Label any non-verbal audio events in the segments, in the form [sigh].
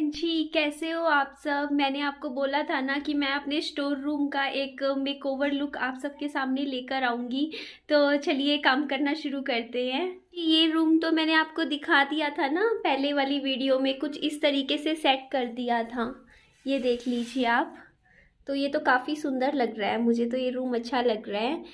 जी, कैसे हो आप सब? मैंने आपको बोला था ना कि मैं अपने स्टोर रूम का एक मेकओवर लुक आप सबके सामने लेकर आऊँगी। तो चलिए काम करना शुरू करते हैं। ये रूम तो मैंने आपको दिखा दिया था ना, पहले वाली वीडियो में कुछ इस तरीके से सेट कर दिया था। ये देख लीजिए आप। तो ये तो काफ़ी सुंदर लग रहा है, मुझे तो ये रूम अच्छा लग रहा है।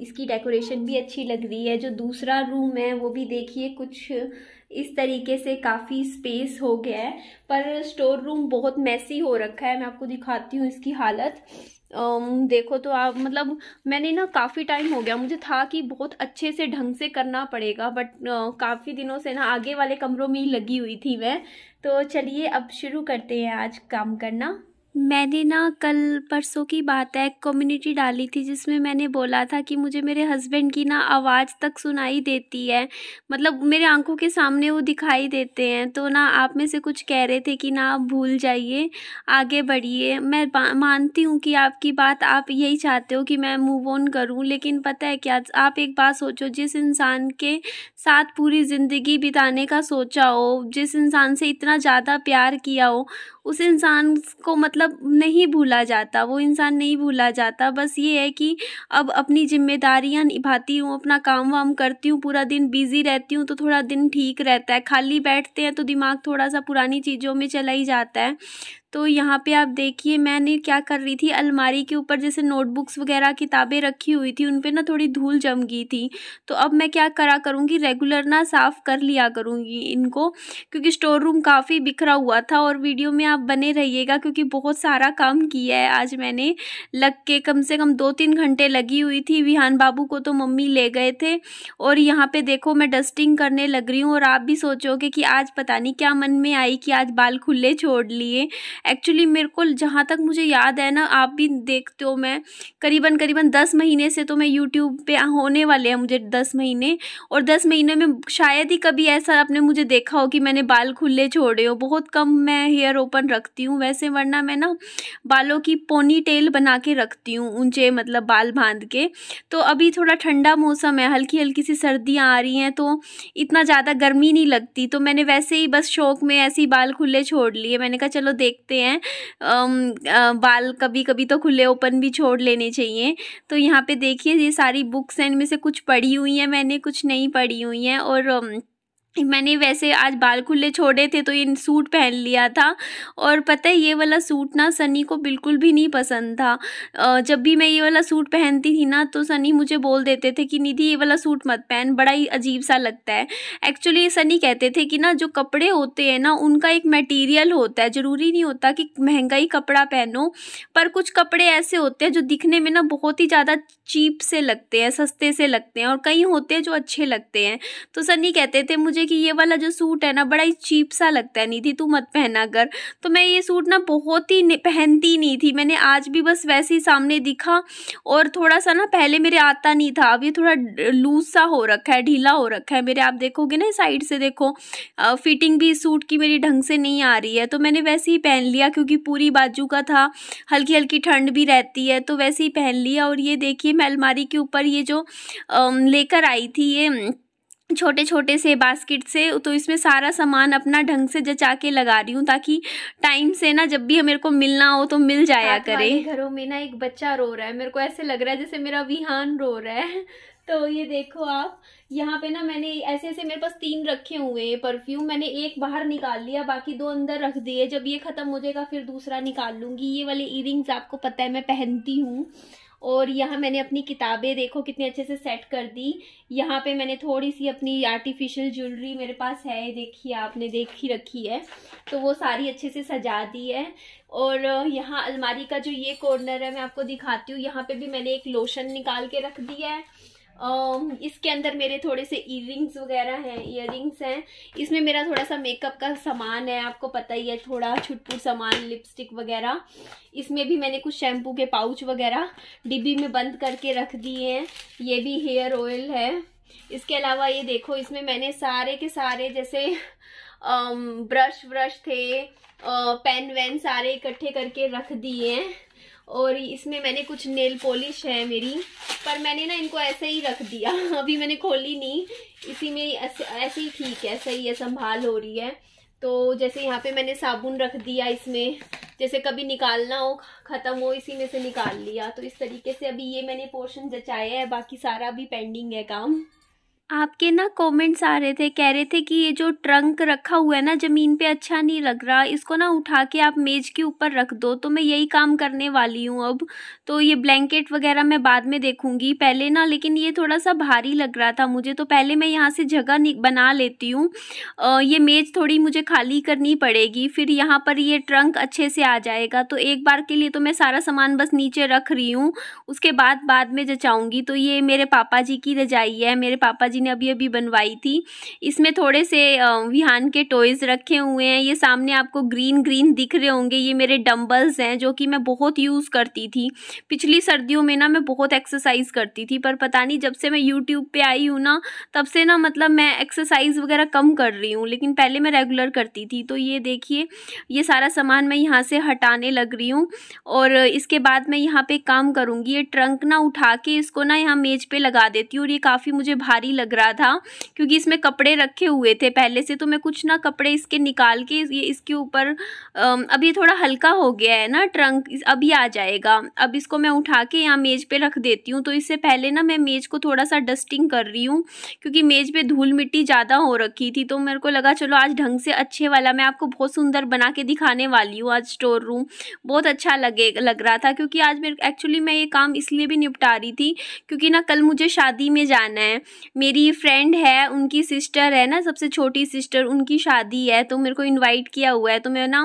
इसकी डेकोरेशन भी अच्छी लग रही है। जो दूसरा रूम है वो भी देखिए कुछ इस तरीके से काफ़ी स्पेस हो गया है। पर स्टोर रूम बहुत मैसी हो रखा है। मैं आपको दिखाती हूँ इसकी हालत। Um, देखो तो आप मतलब मैंने ना काफ़ी टाइम हो गया। मुझे था कि बहुत अच्छे से ढंग से करना पड़ेगा बट uh, काफ़ी दिनों से ना आगे वाले कमरों में ही लगी हुई थी मैं। तो चलिए अब शुरू करते हैं आज काम करना। मैंने ना कल परसों की बात है कम्युनिटी डाली थी जिसमें मैंने बोला था कि मुझे मेरे हस्बैंड की ना आवाज़ तक सुनाई देती है। मतलब मेरे आँखों के सामने वो दिखाई देते हैं। तो ना आप में से कुछ कह रहे थे कि ना आप भूल जाइए, आगे बढ़िए। मैं मानती हूँ कि आपकी बात आप यही चाहते हो कि मैं मूव ऑन करूँ, लेकिन पता है क्या, आप एक बात सोचो, जिस इंसान के साथ पूरी ज़िंदगी बिताने का सोचा हो, जिस इंसान से इतना ज़्यादा प्यार किया हो उस इंसान को मतलब नहीं भूला जाता, वो इंसान नहीं भूला जाता। बस ये है कि अब अपनी जिम्मेदारियाँ निभाती हूँ, अपना काम वाम करती हूँ, पूरा दिन बिज़ी रहती हूँ तो थोड़ा दिन ठीक रहता है। खाली बैठते हैं तो दिमाग थोड़ा सा पुरानी चीज़ों में चला ही जाता है। तो यहाँ पे आप देखिए, मैंने क्या कर रही थी, अलमारी के ऊपर जैसे नोटबुक्स वगैरह किताबें रखी हुई थी, उन पर ना थोड़ी धूल जम गई थी। तो अब मैं क्या करा करूँगी रेगुलर ना साफ़ कर लिया करूँगी इनको, क्योंकि स्टोर रूम काफ़ी बिखरा हुआ था और वीडियो में आप बने रहिएगा, क्योंकि बहुत सारा काम किया है आज मैंने। लग के कम से कम दो तीन घंटे लगी हुई थी, विहान बाबू को तो मम्मी ले गए थे। और यहाँ पे देखो, मैं डस्टिंग करने लग रही हूँ और आप भी सोचोगे कि आज पता नहीं क्या मन में आई कि आज बाल खुले छोड़ लिए। एक्चुअली मेरे को जहाँ तक मुझे याद है ना, आप भी देखते हो मैं, करीबन करीबन दस महीने से तो मैं यूट्यूब पे होने वाले हैं मुझे दस महीने। और दस महीने में शायद ही कभी ऐसा आपने मुझे देखा हो कि मैंने बाल खुले छोड़े हो। बहुत कम मैं हेयर ओपन रखती हूँ वैसे, वरना मैं ना बालों की पोनी टेल बना के रखती हूँ ऊँचे मतलब बाल बाँध के। तो अभी थोड़ा ठंडा मौसम है हल्की हल्की सी सर्दियाँ आ रही हैं तो इतना ज़्यादा गर्मी नहीं लगती। तो मैंने वैसे ही बस शौक में ऐसे ही बाल खुले छोड़ लिए। मैंने कहा, चलो देखते सकते हैं। बाल कभी कभी तो खुले ओपन भी छोड़ लेने चाहिए। तो यहाँ पे देखिए, ये सारी बुक्स हैं, इनमें से कुछ पढ़ी हुई हैं, मैंने कुछ नहीं पढ़ी हुई हैं और मैंने वैसे आज बाल खुले छोड़े थे तो ये सूट पहन लिया था। और पता है, ये वाला सूट ना सनी को बिल्कुल भी नहीं पसंद था। जब भी मैं ये वाला सूट पहनती थी ना तो सनी मुझे बोल देते थे कि, निधि, ये वाला सूट मत पहन, बड़ा ही अजीब सा लगता है। एक्चुअली सनी कहते थे कि ना, जो कपड़े होते हैं ना, उनका एक मटीरियल होता है। ज़रूरी नहीं होता कि महँगा ही कपड़ा पहनो, पर कुछ कपड़े ऐसे होते हैं, जो दिखने में ना बहुत ही ज़्यादा चीप से लगते हैं, सस्ते से लगते हैं, और कई होते हैं जो अच्छे लगते हैं। तो सनी कहते थे, मुझे कि ये वाला जो सूट है ना, बड़ा ही चीप सा लगता है। निधि, तू मत पहना कर। तो मैं ये सूट ना बहुत ही पहनती नहीं थी। मैंने आज भी बस वैसे ही सामने दिखा और थोड़ा सा ना पहले मेरे आता नहीं था। अब ये थोड़ा लूज सा हो रखा है, ढीला हो रखा है मेरे। आप देखोगे ना साइड से देखो फिटिंग भी सूट की मेरी ढंग से नहीं आ रही है। तो मैंने वैसे ही पहन लिया क्योंकि पूरी बाजू का था। हल्की हल्की ठंड भी रहती है तो वैसे ही पहन लिया। और ये देखिए, मैं अलमारी के ऊपर ये जो लेकर आई थी ये छोटे छोटे से बास्केट से तो इसमें सारा सामान अपना ढंग से जचा के लगा रही हूँ ताकि टाइम से ना जब भी मेरे को मिलना हो तो मिल जाया करे। घरों में ना एक बच्चा रो रहा है मेरे को ऐसे लग रहा है जैसे मेरा विहान रो रहा है। [laughs] तो ये देखो आप यहाँ पे ना मैंने ऐसे ऐसे मेरे पास तीन रखे हुए हैं परफ्यूम मैंने एक बाहर निकाल लिया बाकी दो अंदर रख दिए। जब ये खत्म हो जाएगा फिर दूसरा निकाल लूँगी। ये वाले इयरिंग्स आपको पता है मैं पहनती हूँ। और यहाँ मैंने अपनी किताबें, देखो कितने अच्छे से सेट कर दी। यहाँ पे मैंने थोड़ी सी अपनी आर्टिफिशियल ज्वेलरी मेरे पास है देखिए आपने देख ही रखी है। तो वो सारी अच्छे से सजा दी है। और यहाँ अलमारी का जो ये कॉर्नर है, मैं आपको दिखाती हूँ। यहाँ पे भी मैंने एक लोशन निकाल के रख दिया है। इसके अंदर मेरे थोड़े से इयरिंग्स वगैरह हैं इयरिंग्स हैं। इसमें मेरा थोड़ा सा मेकअप का सामान है, आपको पता ही है, थोड़ा छुटपुट सामान लिपस्टिक वगैरह। इसमें भी मैंने कुछ शैम्पू के पाउच वगैरह, डिब्बी में बंद करके रख दिए हैं। ये भी हेयर ऑयल है। इसके अलावा ये देखो, इसमें मैंने सारे के सारे जैसे ब्रश व्रश थे पेन वेन सारे इकट्ठे करके रख दिए हैं। और इसमें मैंने कुछ नेल पॉलिश है मेरी, पर मैंने ना इनको ऐसे ही रख दिया। [laughs] अभी मैंने खोली नहीं। इसी में ऐसे ऐसे ही ठीक है सही है संभाल हो रही है। तो जैसे यहाँ पे मैंने साबुन रख दिया इसमें, जैसे कभी निकालना हो, ख़त्म हो, इसी में से निकाल लिया। तो इस तरीके से अभी ये मैंने पोर्शन जचाया है, बाकी सारा अभी पेंडिंग है काम। आपके ना कमेंट्स आ रहे थे, कह रहे थे कि ये जो ट्रंक रखा हुआ है ना, ज़मीन पे अच्छा नहीं लग रहा, इसको ना उठा के आप मेज के ऊपर रख दो तो मैं यही काम करने वाली हूँ अब। तो ये ब्लैंकेट वगैरह मैं बाद में देखूँगी, पहले ना, लेकिन ये थोड़ा सा भारी लग रहा था मुझे तो पहले मैं यहाँ से जगह बना लेती हूँ। ये मेज़ थोड़ी मुझे खाली करनी पड़ेगी, फिर यहाँ पर ये ट्रंक अच्छे से आ जाएगा तो एक बार के लिए तो मैं सारा सामान बस नीचे रख रही हूँ, उसके बाद बाद में जचाऊँगी। तो ये मेरे पापा जी की रजाई है, मेरे पापा जी ने अभी अभी बनवाई थी। इसमें थोड़े से विहान के टॉयज़ रखे हुए हैं। ये सामने आपको ग्रीन ग्रीन दिख रहे होंगे। ये मेरे डम्बल्स हैं, जो कि मैं बहुत यूज़ करती थी। पिछली सर्दियों में ना मैं बहुत एक्सरसाइज करती थी, पर पता नहीं जब से मैं यूट्यूब पर आई हूँ ना, तब से ना मतलब मैं एक्सरसाइज वगैरह कम कर रही हूँ। लेकिन पहले मैं रेगुलर करती थी। तो ये देखिए, ये सारा सामान मैं यहाँ से हटाने लग रही हूँ और इसके बाद मैं यहाँ पे काम करूँगी। ये ट्रंक ना उठा के इसको ना यहाँ मेज पे लगा देती हूँ और ये काफ़ी मुझे भारी लग रहा था, क्योंकि इसमें कपड़े रखे हुए थे। पहले से तो मैं कुछ ना कपड़े इसके निकाल के ये इसके ऊपर अब ये थोड़ा हल्का हो गया है ना ट्रंक अभी आ जाएगा। अब इसको मैं उठा के यहाँ मेज़ पे रख देती हूँ तो इससे पहले ना मैं मेज़ को थोड़ा सा डस्टिंग कर रही हूँ, क्योंकि मेज़ पे धूल मिट्टी ज़्यादा हो रखी थी तो मेरे को लगा चलो आज ढंग से अच्छे वाला, मैं आपको बहुत सुंदर बना के दिखाने वाली हूँ आज स्टोर रूम। बहुत अच्छा लगे, लग रहा था, क्योंकि आज मेरे, एक्चुअली मैं ये काम इसलिए भी निपटा रही थी, क्योंकि ना कल मुझे शादी में जाना है मेरी फ्रेंड है, उनकी सिस्टर है ना, सबसे छोटी सिस्टर उनकी शादी है तो मेरे को इनवाइट किया हुआ है तो मैं ना,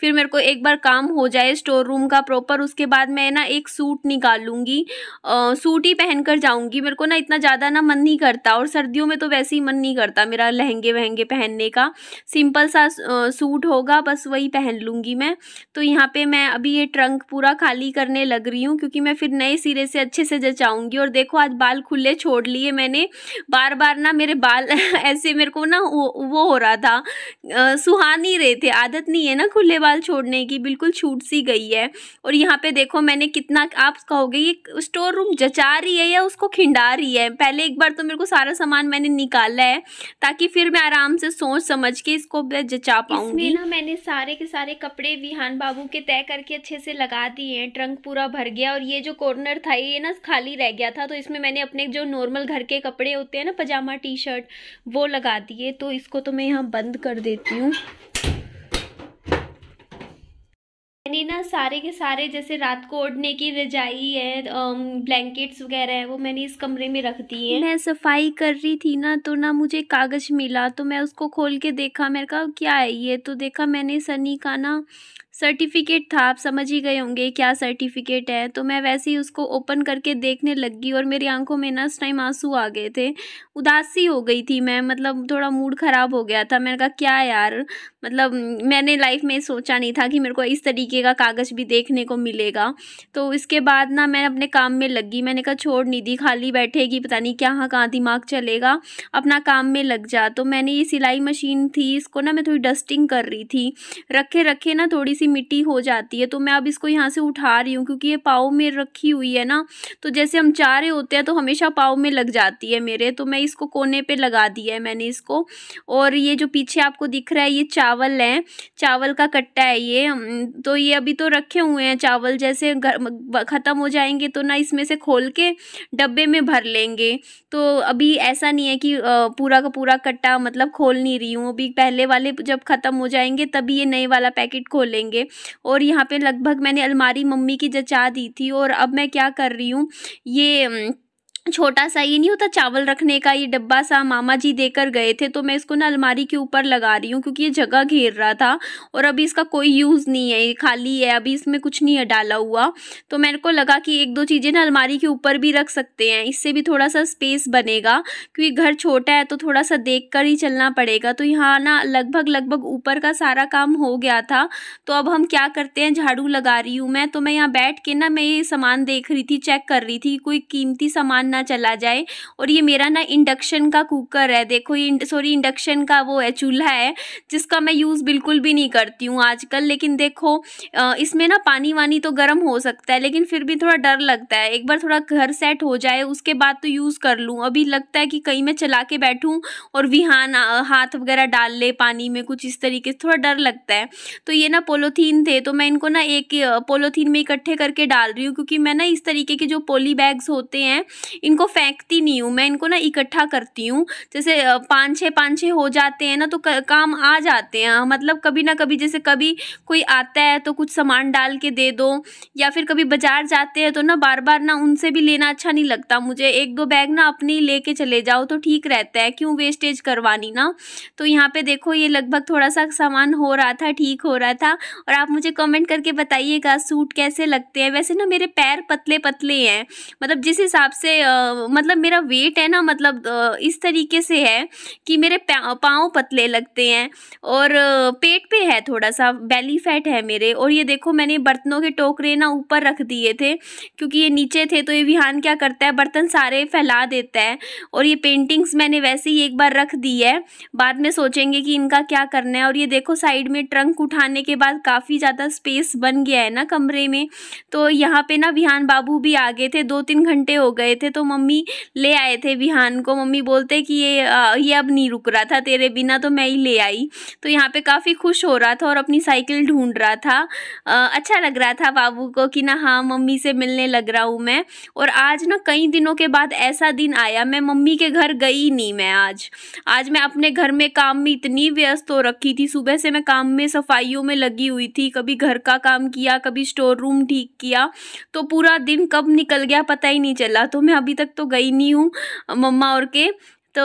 फिर मेरे को एक बार काम हो जाए स्टोर रूम का प्रॉपर उसके बाद मैं ना एक सूट निकाल लूँगी सूट ही पहन कर जाऊँगी। मेरे को ना इतना ज़्यादा ना मन नहीं करता, और सर्दियों में तो वैसे ही मन नहीं करता मेरा लहंगे वहंगे पहनने का। सिंपल सा सूट होगा, बस वही पहन लूँगी मैं। तो यहाँ पर मैं अभी ये ट्रंक पूरा खाली करने लग रही हूँ, क्योंकि मैं फिर नए सिरे से अच्छे से जचाऊँगी। और देखो, आज बाल खुले छोड़ लिए मैंने बार बार ना मेरे बाल [laughs] ऐसे मेरे को ना वो, हो रहा था। सुहा नहीं रहे थे आदत नहीं है ना खुले बाल छोड़ने की बिल्कुल छूट सी गई है। और यहाँ पे देखो मैंने कितना आप कहोगे ये स्टोर रूम जचा रही है या उसको खिंडा रही है? पहले एक बार तो मेरे को सारा सामान मैंने निकाला है ताकि फिर मैं आराम से सोच समझ के इसको जचा पाऊँगी। ना मैंने सारे के सारे कपड़े विहान बाबू के तय करके अच्छे से लगा दिए हैं ट्रंक पूरा भर गया और ये जो कॉर्नर था ये ना खाली रह गया था तो इसमें मैंने अपने जो नॉर्मल घर के कपड़े होते हैं ना, पजामा टी शर्ट वो लगा दिए तो इसको तो मैं यहाँ बंद कर देती हूँ। मैंने ना, सारे के सारे जैसे रात को ओढ़ने की रजाई है ब्लैंकेट्स वगैरह है, वो मैंने इस कमरे में रख दी है। मैं सफ़ाई कर रही थी ना तो ना मुझे कागज़ मिला तो मैं उसको खोल के देखा, मेरे कहा, क्या है ये? तो देखा मैंने सनी का ना सर्टिफिकेट था, आप समझ ही गए होंगे क्या सर्टिफिकेट है। तो मैं वैसे ही उसको ओपन करके देखने लगी और मेरी आँखों में ना उस टाइम आँसू आ गए थे। उदासी हो गई थी मैं मतलब थोड़ा मूड ख़राब हो गया था। मैंने कहा, क्या यार? मतलब मैंने लाइफ में सोचा नहीं था कि मेरे को इस तरीके का कागज़ भी देखने को मिलेगा। तो इसके बाद ना मैं अपने काम में लगी। मैंने कहा, छोड़ नहीं दी खाली बैठेगी, पता नहीं क्या हाँ कहाँ दिमाग चलेगा, अपना काम में लग जा। तो मैंने ये सिलाई मशीन थी, इसको ना मैं थोड़ी डस्टिंग कर रही थी। रखे रखे ना थोड़ी सी मिट्टी हो जाती है तो मैं अब इसको यहाँ से उठा रही हूँ क्योंकि ये पाव में रखी हुई है ना। तो जैसे हम चाह रहे होते हैं तो हमेशा पाव में लग जाती है मेरे तो मैं इसको कोने पे लगा दिया है मैंने इसको। और ये जो पीछे आपको दिख रहा है ये चावल है, चावल का कट्टा है ये। तो ये अभी तो रखे हुए हैं चावल, जैसे ख़त्म हो जाएँगे तो ना इसमें से खोल के डब्बे में भर लेंगे। तो अभी ऐसा नहीं है कि पूरा का पूरा कट्टा मतलब खोल नहीं रही हूँ। अभी पहले वाले जब ख़त्म हो जाएँगे तभी ये नए वाला पैकेट खोलेंगे। और यहाँ पे लगभग मैंने अलमारी मम्मी की जचा दी थी और अब मैं क्या कर रही हूँ, ये छोटा सा ये नहीं होता चावल रखने का, ये डब्बा सा मामा जी देकर गए थे तो मैं इसको ना अलमारी के ऊपर लगा रही हूँ, क्योंकि ये जगह घेर रहा था और अभी इसका कोई यूज़ नहीं है, ये खाली है, अभी इसमें कुछ नहीं है डाला हुआ। तो मेरे को लगा कि एक दो चीज़ें ना अलमारी के ऊपर भी रख सकते हैं, इससे भी थोड़ा सा स्पेस बनेगा, क्योंकि घर छोटा है तो थोड़ा सा देख कर ही चलना पड़ेगा। तो यहाँ ना लगभग लगभग ऊपर का सारा काम हो गया था तो अब हम क्या करते हैं, झाड़ू लगा रही हूँ मैं तो मैं यहाँ बैठ के ना मैं ये सामान देख रही थी, चेक कर रही थी, कोई कीमती सामान ना चला जाए। और ये मेरा ना इंडक्शन का कुकर है। देखो ये सॉरी इंडक्शन का वो है, चूल्हा है, जिसका मैं यूज़ बिल्कुल भी नहीं करती हूँ आजकल। लेकिन देखो इसमें ना पानी वानी तो गर्म हो सकता है, लेकिन फिर भी थोड़ा डर लगता है। एक बार थोड़ा घर सेट हो जाए, उसके बाद तो यूज़ कर लूँ। अभी लगता है कि कहीं मैं चला के बैठूँ और विहान हाथ वगैरह डाल ले पानी में, कुछ इस तरीके से, थोड़ा डर लगता है। तो ये ना पोलोथीन थे तो मैं इनको ना एक पोलोथीन में इकट्ठे करके डाल रही हूँ, क्योंकि मैं ना इस तरीके के जो पोली बैग्स होते हैं इनको फेंकती नहीं हूँ, मैं इनको ना इकट्ठा करती हूँ। जैसे पाँच छः पाँच छः हो जाते हैं ना तो काम आ जाते हैं। मतलब कभी ना कभी, जैसे कभी कोई आता है तो कुछ सामान डाल के दे दो, या फिर कभी बाज़ार जाते हैं तो ना बार बार ना उनसे भी लेना अच्छा नहीं लगता मुझे। एक दो बैग ना अपने ही लेके चले जाओ तो ठीक रहता है। क्यों वेस्टेज करवानी ना? तो यहाँ पे देखो, ये लगभग थोड़ा सा सामान हो रहा था, ठीक हो रहा था। और आप मुझे कमेंट करके बताइएगा, सूट कैसे लगते हैं? वैसे ना मेरे पैर पतले पतले हैं। मतलब जिस हिसाब से मतलब मेरा वेट है ना मतलब इस तरीके से है कि मेरे पाँव पतले लगते हैं और पेट पे है थोड़ा सा बेली फैट है मेरे और ये देखो मैंने बर्तनों के टोकरे ना ऊपर रख दिए थे क्योंकि ये नीचे थे तो ये विहान क्या करता है, बर्तन सारे फैला देता है और ये पेंटिंग्स मैंने वैसे ही एक बार रख दी है। बाद में सोचेंगे कि इनका क्या करना है और ये देखो साइड में ट्रंक उठाने के बाद काफ़ी ज़्यादा स्पेस बन गया है ना कमरे में। तो यहाँ पे ना विहान बाबू भी आ गए थे दो तीन घंटे हो गए थे तो मम्मी ले आए थे विहान को। मम्मी बोलते कि ये ये अब नहीं रुक रहा था, तेरे बिना तो मैं ही ले आई। तो यहाँ पे काफ़ी खुश हो रहा था और अपनी साइकिल ढूंढ रहा था। अच्छा लग रहा था बाबू को कि ना हाँ मम्मी से मिलने लग रहा हूँ मैं। और आज ना, कई दिनों के बाद ऐसा दिन आया, मैं मम्मी के घर गई नहीं मैं आज। आज मैं अपने घर में काम में इतनी व्यस्त हो रखी थी। सुबह से मैं काम में, सफाइयों में लगी हुई थी। कभी घर का काम किया, कभी स्टोर रूम ठीक किया। तो पूरा दिन कब निकल गया पता ही नहीं चला। तो मैं अभी तक तो गई नहीं हूँ मम्मा और के तो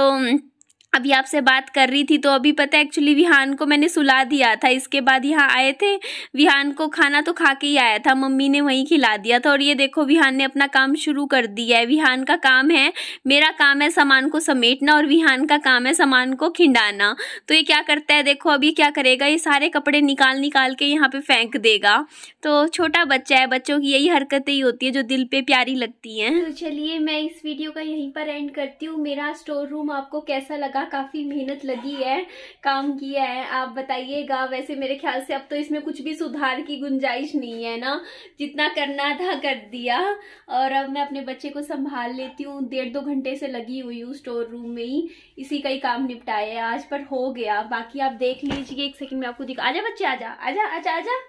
अभी आपसे बात कर रही थी तो अभी पता है एक्चुअली विहान को मैंने सुला दिया था। इसके बाद यहाँ आए थे, विहान को खाना तो खा के ही आया था, मम्मी ने वहीं खिला दिया था। और ये देखो, विहान ने अपना काम शुरू कर दिया है। विहान का काम है, मेरा काम है सामान को समेटना और विहान का काम है सामान को खिंडाना। तो ये क्या करता है, देखो अभी क्या करेगा, ये सारे कपड़े निकाल निकाल के यहाँ पे फेंक देगा। तो छोटा बच्चा है, बच्चों की यही हरकतें ही होती है जो दिल पे प्यारी लगती हैं। तो चलिए मैं इस वीडियो का यहीं पर एंड करती हूँ। मेरा स्टोर रूम आपको कैसा लगा काफ़ी मेहनत लगी है, काम किया है। आप बताइएगा, वैसे मेरे ख्याल से अब तो इसमें कुछ भी सुधार की गुंजाइश नहीं है ना। जितना करना था कर दिया। और अब मैं अपने बच्चे को संभाल लेती हूँ। डेढ़ दो घंटे से लगी हुई हूँ स्टोर रूम में ही। इसी का ही काम निपटाया है। आज पर हो गया। बाकी आप देख लीजिए, एक सेकंड में आपको दिखा आजा बच्चे, आजा। आजा आजा आजा।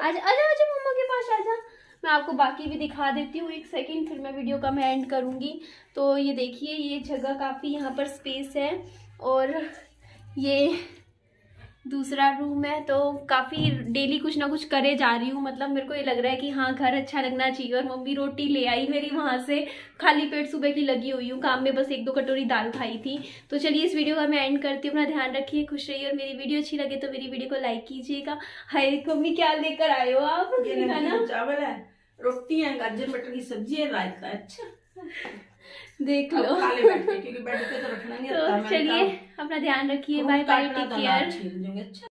आजा आजा आजा, मम्मा के पास, आजा। मैं आपको बाकी भी दिखा देती हूँ एक सेकंड फिर मैं वीडियो का मैं एंड करूँगी। तो ये देखिए ये जगह काफ़ी यहाँ पर स्पेस है और ये दूसरा रूम है तो काफ़ी डेली कुछ ना कुछ करे जा रही हूँ। मतलब मेरे को ये लग रहा है कि हाँ घर अच्छा लगना चाहिए और मम्मी रोटी ले आई मेरी वहाँ से। खाली पेट सुबह की लगी हुई हूँ काम में बस एक दो कटोरी दाल खाई थी। तो चलिए इस वीडियो का मैं एंड करती हूँ अपना ध्यान रखिए खुश रहिए और मेरी वीडियो अच्छी लगे तो मेरी वीडियो को लाइक कीजिएगा। हाय मम्मी क्या लेकर आए हो आप? चावल है। रोटी है गाजर मटर की सब्ज़ी है रायता अच्छा। देख लो। क्योंकि बेड पे तो रखना नहीं तो चलिए अपना ध्यान रखिए बाय बाय टेक केयर